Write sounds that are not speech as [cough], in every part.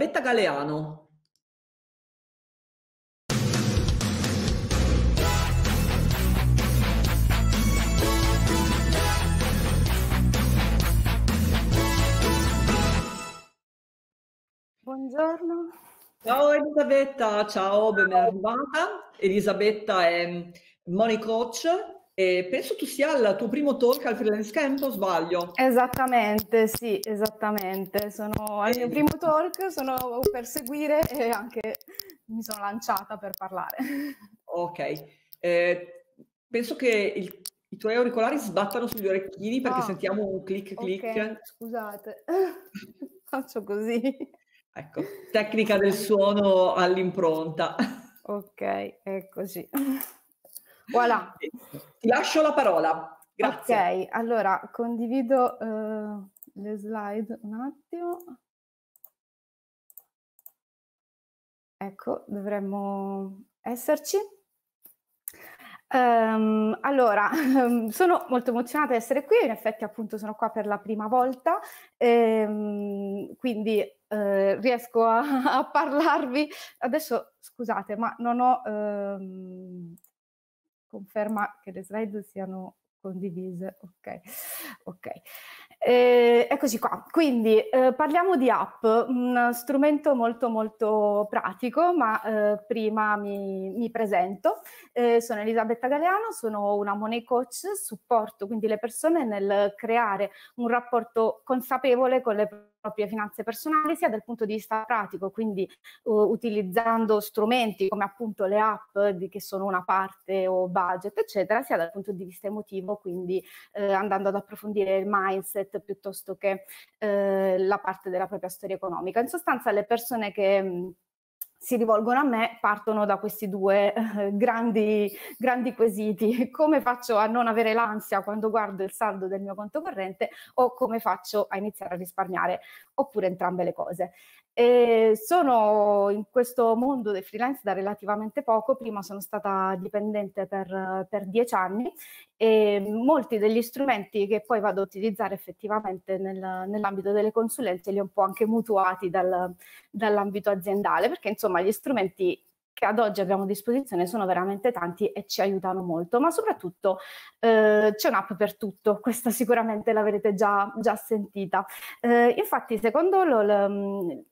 Betta Galeano. Buongiorno. Ciao Elisabetta, ciao, ben arrivata. Elisabetta è money coach e penso tu sia il tuo primo talk al Freelance Camp o sbaglio? Esattamente, sì, esattamente. Sono al mio primo talk, sono per seguire e anche mi sono lanciata per parlare. Ok, eh, penso che il, i tuoi auricolari sbattano sugli orecchini perché Ah, sentiamo un clic clic. ok, scusate, [laughs] faccio così. Ecco, tecnica del suono all'impronta. Ok, eccoci. Voilà. Ti lascio la parola. Grazie. Ok, allora condivido eh, le slide un attimo. Ecco, dovremmo esserci. Ehm, allora, [laughs] sono molto emozionata di essere qui, in effetti appunto sono qua per la prima volta, ehm, quindi eh, riesco a, [laughs] a parlarvi. Adesso scusate, ma non ho ehm, conferma che le slide siano condivise. Ok, ok. Eh, eccoci qua. Quindi eh, parliamo di app, un strumento molto molto pratico, ma eh, prima mi, mi presento. Eh, sono Elisabetta Galeano, sono una money coach, supporto quindi le persone nel creare un rapporto consapevole con le proprie finanze personali, sia dal punto di vista pratico, quindi uh, utilizzando strumenti come appunto le app di, che sono una parte o budget, eccetera, sia dal punto di vista emotivo, quindi eh, andando ad approfondire il mindset piuttosto che eh, la parte della propria storia economica. In sostanza le persone che mh, si rivolgono a me partono da questi due eh, grandi, grandi quesiti. [laughs] Come faccio a non avere l'ansia quando guardo il saldo del mio conto corrente o come faccio a iniziare a risparmiare oppure entrambe le cose. E sono in questo mondo del freelance da relativamente poco, prima sono stata dipendente per, per dieci anni e molti degli strumenti che poi vado a utilizzare effettivamente nel, nell'ambito delle consulenze li ho un po' anche mutuati dal, dall'ambito aziendale, perché insomma gli strumenti che ad oggi abbiamo a disposizione sono veramente tanti e ci aiutano molto, ma soprattutto eh, c'è un'app per tutto, questa sicuramente l'avrete già, già sentita. Eh, infatti, secondo lo, lo,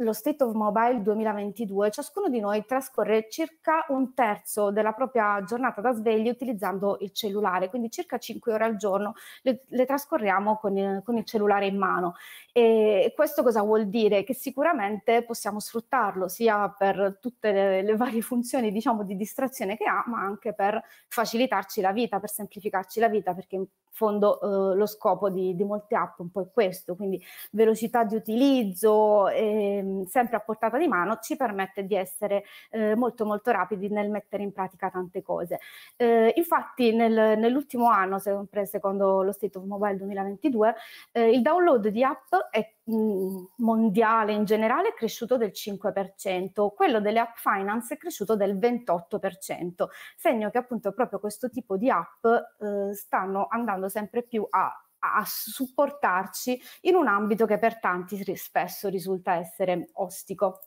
lo State of Mobile 2022, ciascuno di noi trascorre circa un terzo della propria giornata da sveglia utilizzando il cellulare, quindi circa 5 ore al giorno le, le trascorriamo con il, con il, cellulare in mano. E questo cosa vuol dire? Che sicuramente possiamo sfruttarlo sia per tutte le, le varie funzioni diciamo di distrazione che ha, ma anche per facilitarci la vita, per semplificarci la vita, perché fondo eh, lo scopo di, di, molte app un po' è questo, quindi velocità di utilizzo eh, sempre a portata di mano ci permette di essere eh, molto molto rapidi nel mettere in pratica tante cose. Eh, infatti nel, nell'ultimo anno, sempre secondo lo State of Mobile 2022, eh, il download di app è mondiale in generale è cresciuto del 5%, quello delle app finance è cresciuto del 28%, segno che appunto proprio questo tipo di app eh, stanno andando sempre più a a supportarci in un ambito che per tanti spesso risulta essere ostico.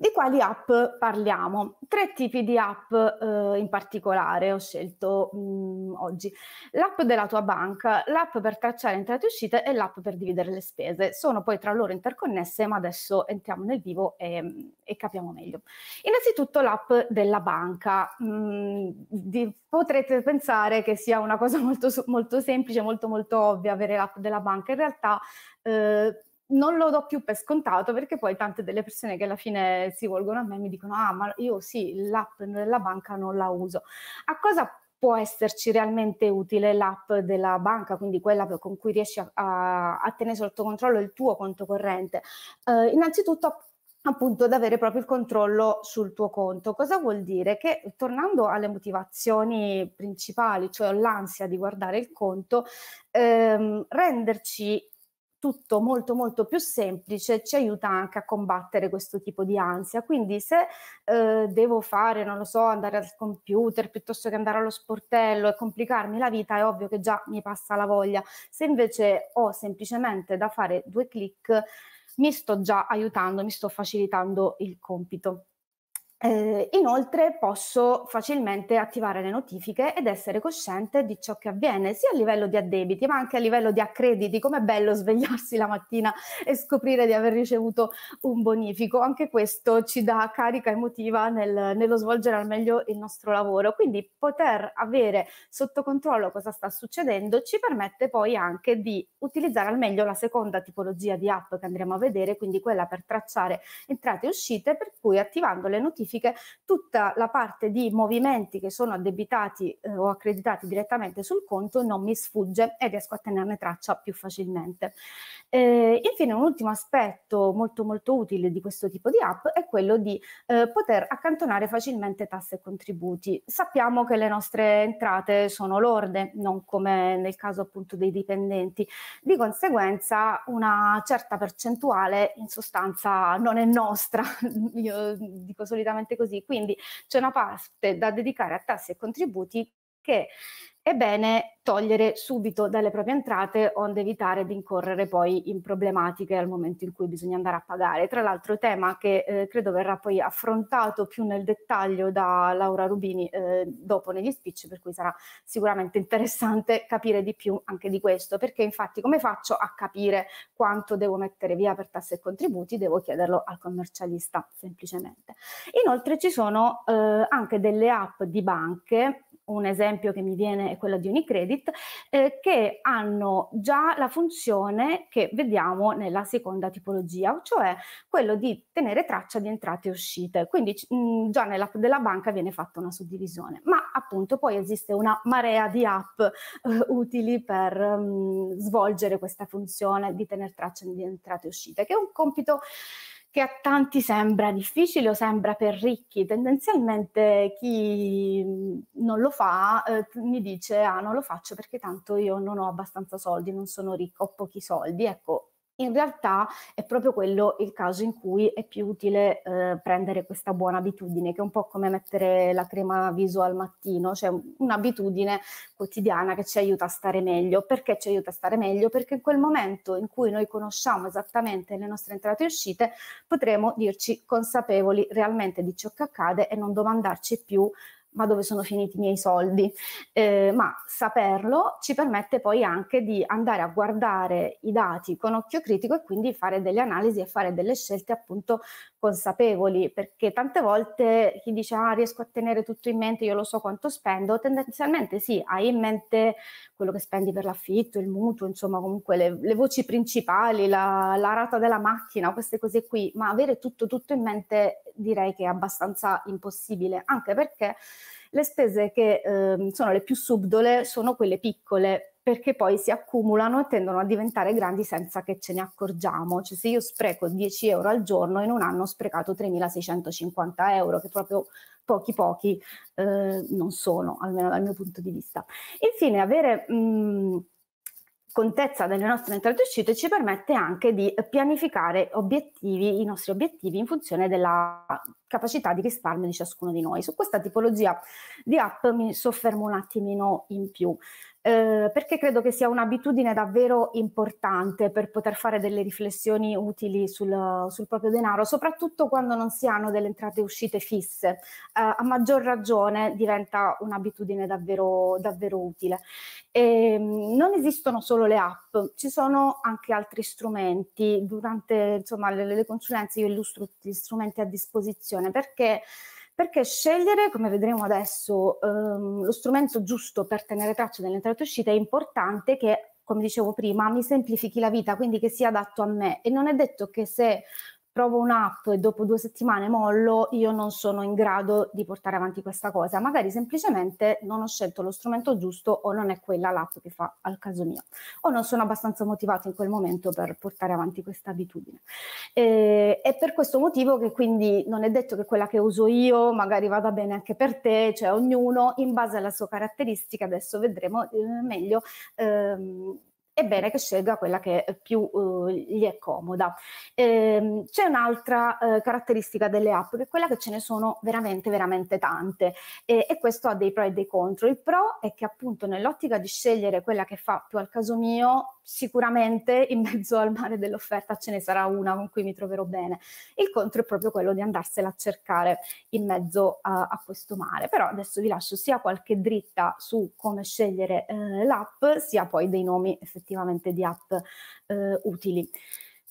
Di quali app parliamo? Tre tipi di app eh, in particolare ho scelto mh, oggi. L'app della tua banca, l'app per tracciare entrate e uscite e l'app per dividere le spese. Sono poi tra loro interconnesse, ma adesso entriamo nel vivo e, e capiamo meglio. Innanzitutto l'app della banca. Mh, di, potrete pensare che sia una cosa molto, molto semplice, molto molto ovvia avere l'app della banca. In realtà eh, non lo do più per scontato perché poi tante delle persone che alla fine si volgono a me mi dicono ah ma io sì l'app della banca non la uso. A cosa può esserci realmente utile l'app della banca, quindi quella con cui riesci a, a, a tenere sotto controllo il tuo conto corrente? Eh, innanzitutto appunto ad avere proprio il controllo sul tuo conto. Cosa vuol dire? Che tornando alle motivazioni principali, cioè l'ansia di guardare il conto, ehm, renderci tutto molto molto più semplice ci aiuta anche a combattere questo tipo di ansia. Quindi se eh, devo fare, non lo so, andare al computer piuttosto che andare allo sportello e complicarmi la vita, è ovvio che già mi passa la voglia. Se invece ho semplicemente da fare due clic, mi sto già aiutando, mi sto facilitando il compito. Eh, inoltre posso facilmente attivare le notifiche ed essere cosciente di ciò che avviene sia a livello di addebiti ma anche a livello di accrediti. Com'è bello svegliarsi la mattina e scoprire di aver ricevuto un bonifico. Anche questo ci dà carica emotiva nel, nello svolgere al meglio il nostro lavoro. Quindi poter avere sotto controllo cosa sta succedendo ci permette poi anche di utilizzare al meglio la seconda tipologia di app che andremo a vedere, quindi quella per tracciare entrate e uscite, per cui attivando le notifiche notifiche, tutta la parte di movimenti che sono addebitati eh, o accreditati direttamente sul conto non mi sfugge e riesco a tenerne traccia più facilmente. Eh, infine un ultimo aspetto molto molto utile di questo tipo di app è quello di eh, poter accantonare facilmente tasse e contributi. Sappiamo che le nostre entrate sono lorde, non come nel caso appunto dei dipendenti, di conseguenza una certa percentuale in sostanza non è nostra, [laughs] io dico solitamente esattamente così. Quindi c'è una parte da dedicare a tasse e contributi che è bene togliere subito dalle proprie entrate onde evitare di incorrere poi in problematiche al momento in cui bisogna andare a pagare. Tra l'altro tema che eh, credo verrà poi affrontato più nel dettaglio da Laura Rubini eh, dopo negli speech, per cui sarà sicuramente interessante capire di più anche di questo, perché infatti come faccio a capire quanto devo mettere via per tasse e contributi? Devo chiederlo al commercialista semplicemente. Inoltre ci sono eh, anche delle app di banche un esempio che mi viene è quello di Unicredit, eh, che hanno già la funzione che vediamo nella seconda tipologia, cioè quello di tenere traccia di entrate e uscite. Quindi mh, mm, già nell'app della banca viene fatta una suddivisione, ma appunto poi esiste una marea di app eh, utili per mh, mm, svolgere questa funzione di tenere traccia di entrate e uscite, che è un compito che a tanti sembra difficile o sembra per ricchi. Tendenzialmente chi non lo fa eh, mi dice ah non lo faccio perché tanto io non ho abbastanza soldi, non sono ricco, ho pochi soldi. Ecco, in realtà è proprio quello il caso in cui è più utile eh, prendere questa buona abitudine, che è un po' come mettere la crema viso al mattino, cioè un'abitudine quotidiana che ci aiuta a stare meglio. Perché ci aiuta a stare meglio? Perché in quel momento in cui noi conosciamo esattamente le nostre entrate e uscite, potremo dirci consapevoli realmente di ciò che accade e non domandarci più ma dove sono finiti i miei soldi? Eh, ma saperlo ci permette poi anche di andare a guardare i dati con occhio critico e quindi fare delle analisi e fare delle scelte appunto consapevoli, perché tante volte chi dice ah riesco a tenere tutto in mente, io lo so quanto spendo, tendenzialmente sì, hai in mente quello che spendi per l'affitto, il mutuo, insomma comunque le, le voci principali, la, la, rata della macchina, queste cose qui, ma avere tutto, tutto in mente direi che è abbastanza impossibile, anche perché le spese che eh, sono le più subdole sono quelle piccole, perché poi si accumulano e tendono a diventare grandi senza che ce ne accorgiamo. Cioè se io spreco 10 euro al giorno, in un anno ho sprecato 3.650 euro, che proprio pochi pochi eh, non sono, almeno dal mio punto di vista. Infine, avere... Mh, contezza delle nostre entrate e uscite ci permette anche di pianificare obiettivi, i nostri obiettivi in funzione della capacità di risparmio di ciascuno di noi. Su questa tipologia di app mi soffermo un attimino in più. Eh, perché credo che sia un'abitudine davvero importante per poter fare delle riflessioni utili sul, sul proprio denaro, soprattutto quando non si hanno delle entrate e uscite fisse. Eh, a maggior ragione diventa un'abitudine davvero, davvero utile. E, ehm, non esistono solo le app, ci sono anche altri strumenti. Durante insomma, le, le consulenze io illustro tutti gli strumenti a disposizione perché perché scegliere, come vedremo adesso, ehm, lo strumento giusto per tenere traccia delle entrate e uscite è importante che, come dicevo prima, mi semplifichi la vita, quindi che sia adatto a me. E non è detto che se provo un'app e dopo due settimane mollo, io non sono in grado di portare avanti questa cosa. Magari semplicemente non ho scelto lo strumento giusto o non è quella l'app che fa al caso mio. O non sono abbastanza motivato in quel momento per portare avanti questa abitudine. E, è per questo motivo che quindi non è detto che quella che uso io magari vada bene anche per te, cioè ognuno in base alla sua caratteristica, adesso vedremo eh, meglio, ehm, è bene che scelga quella che più uh, gli è comoda. Ehm, c'è un'altra uh, caratteristica delle app che è quella che ce ne sono veramente veramente tante e, e questo ha dei pro e dei contro. Il pro è che appunto nell'ottica di scegliere quella che fa più al caso mio sicuramente in mezzo al mare dell'offerta ce ne sarà una con cui mi troverò bene. Il contro è proprio quello di andarsela a cercare in mezzo a, a questo mare. Però adesso vi lascio sia qualche dritta su come scegliere eh, l'app, sia poi dei nomi effettivamente di app eh, utili.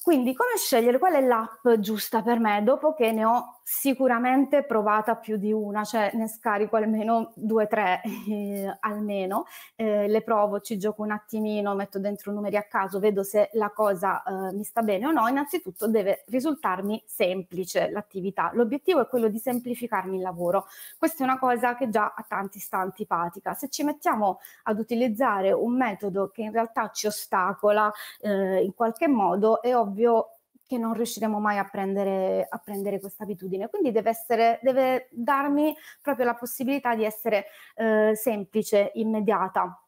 Quindi come scegliere qual è l'app giusta per me dopo che ne ho sicuramente provata più di una, cioè ne scarico almeno due o tre eh, almeno, eh, le provo, ci gioco un attimino, metto dentro numeri a caso, vedo se la cosa eh, mi sta bene o no, innanzitutto deve risultarmi semplice l'attività. L'obiettivo è quello di semplificarmi il lavoro. Questa è una cosa che già a tanti sta antipatica. Se ci mettiamo ad utilizzare un metodo che in realtà ci ostacola eh, in qualche modo, è ovvio che non riusciremo mai a prendere, a prendere questa abitudine. Quindi deve, essere, deve darmi proprio la possibilità di essere eh, semplice, immediata.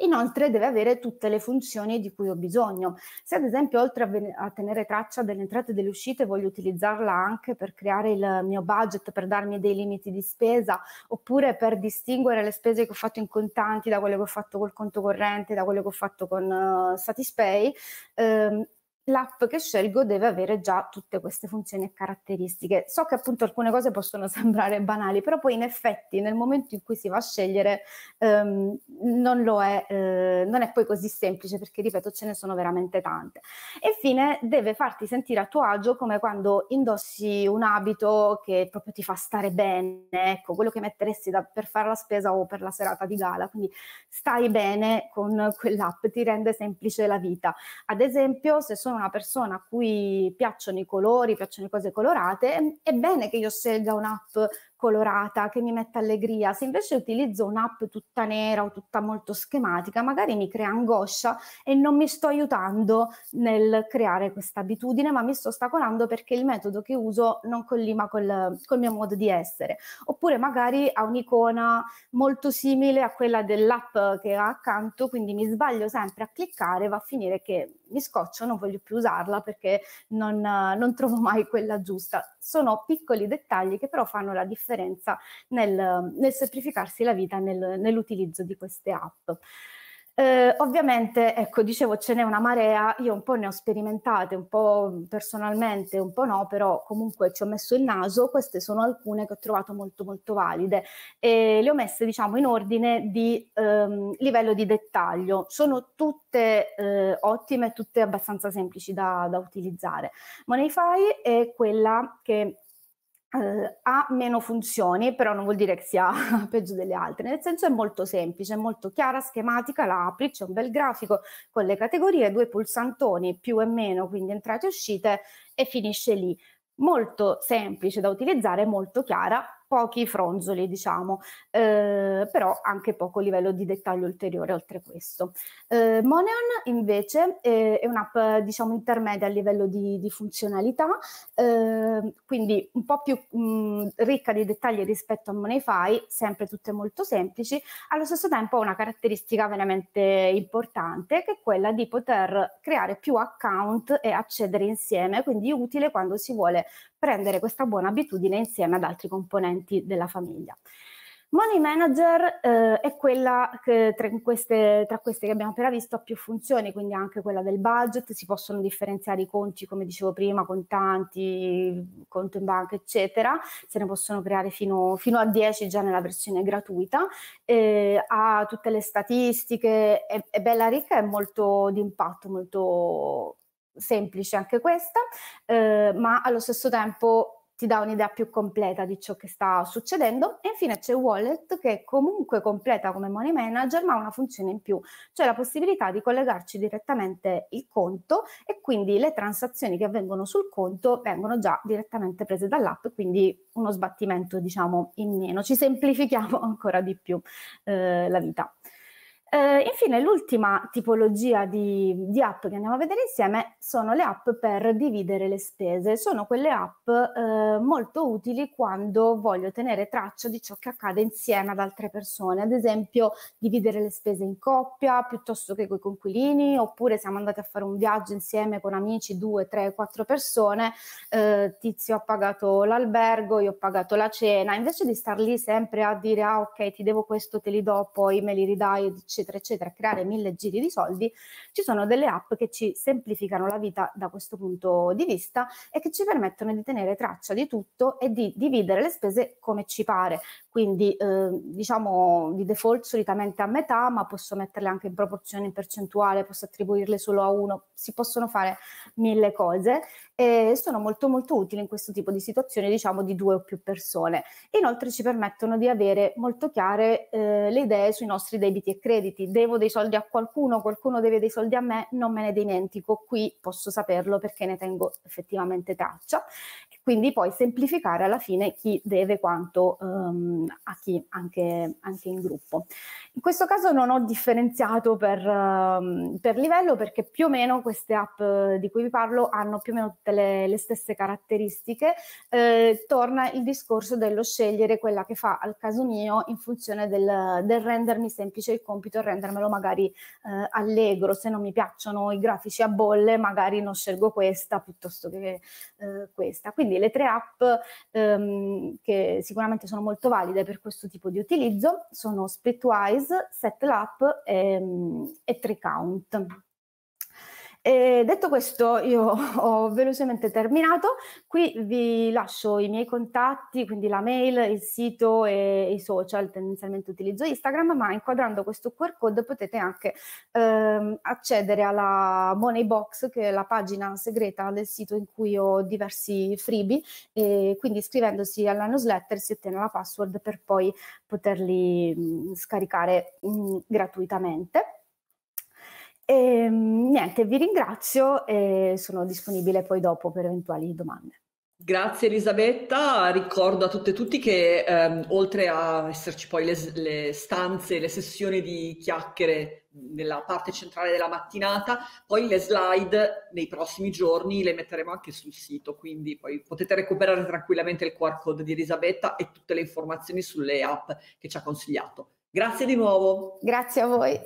Inoltre deve avere tutte le funzioni di cui ho bisogno. Se ad esempio oltre a, a, tenere traccia delle entrate e delle uscite voglio utilizzarla anche per creare il mio budget, per darmi dei limiti di spesa oppure per distinguere le spese che ho fatto in contanti da quelle che ho fatto col conto corrente, da quelle che ho fatto con uh, Satispay, ehm, l'app che scelgo deve avere già tutte queste funzioni e caratteristiche. So che appunto alcune cose possono [laughs] sembrare banali, però poi in effetti nel momento in cui si va a scegliere ehm, non lo è, eh, non è poi così semplice perché ripeto ce ne sono veramente tante. E infine deve farti sentire a tuo agio come quando indossi un abito che proprio ti fa stare bene, ecco, quello che metteresti da, per fare la spesa o per la serata di gala, quindi stai bene con quell'app, ti rende semplice la vita. Ad esempio se sono una persona a cui piacciono i colori, piacciono le cose colorate, è bene che io scelga un'app colorata che mi metta allegria. Se invece utilizzo un'app tutta nera o tutta molto schematica, magari mi crea angoscia e non mi sto aiutando nel creare questa abitudine, ma mi sto ostacolando perché il metodo che uso non collima col, col mio modo di essere. Oppure magari ha un'icona molto simile a quella dell'app che ha accanto, quindi mi sbaglio sempre a cliccare, va a finire che mi scoccio, non voglio più usarla perché non, non trovo mai quella giusta. Sono piccoli dettagli che però fanno la differenza nel, nel semplificarsi la vita nel, nell'utilizzo di queste app. Eh, ovviamente, ecco, dicevo, ce n'è una marea, io un po' ne ho sperimentate, un po' personalmente, un po' no, però comunque ci ho messo il naso, queste sono alcune che ho trovato molto molto valide e le ho messe, diciamo, in ordine di ehm, livello di dettaglio. Sono tutte eh, ottime, tutte abbastanza semplici da, da utilizzare. Moneyfy è quella che eh, ha meno funzioni, però non vuol dire che sia [laughs] peggio delle altre, nel senso è molto semplice, è molto chiara, schematica, la apri, c'è un bel grafico con le categorie, due pulsantoni più e meno, quindi entrate e uscite e finisce lì. Molto semplice da utilizzare, molto chiara, pochi fronzoli, diciamo, eh, però anche poco livello di dettaglio ulteriore oltre questo. Eh, Moneon invece è, è un'app, diciamo, intermedia a livello di, di funzionalità, eh, quindi un po' più mh, ricca di dettagli rispetto a Moneyfy, sempre tutte molto semplici, allo stesso tempo ha una caratteristica veramente importante che è quella di poter creare più account e accedere insieme, quindi utile quando si vuole prendere questa buona abitudine insieme ad altri componenti della famiglia. Money Manager eh, è quella che tra queste, tra queste, che abbiamo appena visto ha più funzioni, quindi anche quella del budget, si possono differenziare i conti, come dicevo prima, contanti, conto in banca, eccetera, se ne possono creare fino, fino a 10 già nella versione gratuita, eh, ha tutte le statistiche, è, è bella ricca e molto di impatto, molto semplice anche questa, eh, ma allo stesso tempo ti dà un'idea più completa di ciò che sta succedendo e infine c'è Wallet che è comunque completa come Money Manager ma ha una funzione in più, cioè la possibilità di collegarci direttamente il conto e quindi le transazioni che avvengono sul conto vengono già direttamente prese dall'app, quindi uno sbattimento diciamo in meno, ci semplifichiamo [laughs] ancora di più eh, la vita. Eh, infine, l'ultima tipologia di, di, app che andiamo a vedere insieme sono le app per dividere le spese. Sono quelle app eh, molto utili quando voglio tenere traccia di ciò che accade insieme ad altre persone, ad esempio dividere le spese in coppia piuttosto che con i conquilini, oppure siamo andati a fare un viaggio insieme con amici, due, tre, quattro persone, eh, tizio ha pagato l'albergo, io ho pagato la cena, invece di star lì sempre a dire ah ok ti devo questo, te li do, poi me li ridai, eccetera, eccetera, creare mille giri di soldi, ci sono delle app che ci semplificano la vita da questo punto di vista e che ci permettono di tenere traccia di tutto e di dividere le spese come ci pare. Quindi eh, diciamo di default solitamente a metà, ma posso metterle anche in proporzione in percentuale, posso attribuirle solo a uno, si possono fare mille cose e sono molto molto utili in questo tipo di situazioni, diciamo di due o più persone. Inoltre ci permettono di avere molto chiare eh, le idee sui nostri debiti e crediti. Devo dei soldi a qualcuno, qualcuno deve dei soldi a me, non me ne dimentico, qui posso saperlo perché ne tengo effettivamente traccia. Quindi poi semplificare alla fine chi deve quanto um, a chi, anche, anche, in gruppo. In questo caso non ho differenziato per, um, per livello perché più o meno queste app di cui vi parlo hanno più o meno tutte le, le stesse caratteristiche, eh, torna il discorso dello scegliere quella che fa al caso mio in funzione del, del rendermi semplice il compito e rendermelo magari eh, allegro. Se non mi piacciono i grafici a bolle, magari non scelgo questa piuttosto che eh, questa. Quindi le tre app ehm, che sicuramente sono molto valide per questo tipo di utilizzo sono Splitwise, SetLap e, e TreeCount. E detto questo, io [laughs] ho velocemente terminato. Qui vi lascio i miei contatti, quindi la mail, il sito e i social. Tendenzialmente utilizzo Instagram, ma inquadrando questo QR code potete anche ehm, accedere alla Money Box, che è la pagina segreta del sito in cui ho diversi freebie. E quindi iscrivendosi alla newsletter si ottiene la password per poi poterli mh, scaricare mh, gratuitamente. E, ehm, niente, vi ringrazio e sono disponibile poi dopo per eventuali domande. Grazie Elisabetta, ricordo a tutte e tutti che ehm, oltre a esserci poi le, le, stanze, le sessioni di chiacchiere nella parte centrale della mattinata, poi le slide nei prossimi giorni le metteremo anche sul sito, quindi poi potete recuperare tranquillamente il QR code di Elisabetta e tutte le informazioni sulle app che ci ha consigliato. Grazie di nuovo. Grazie a voi.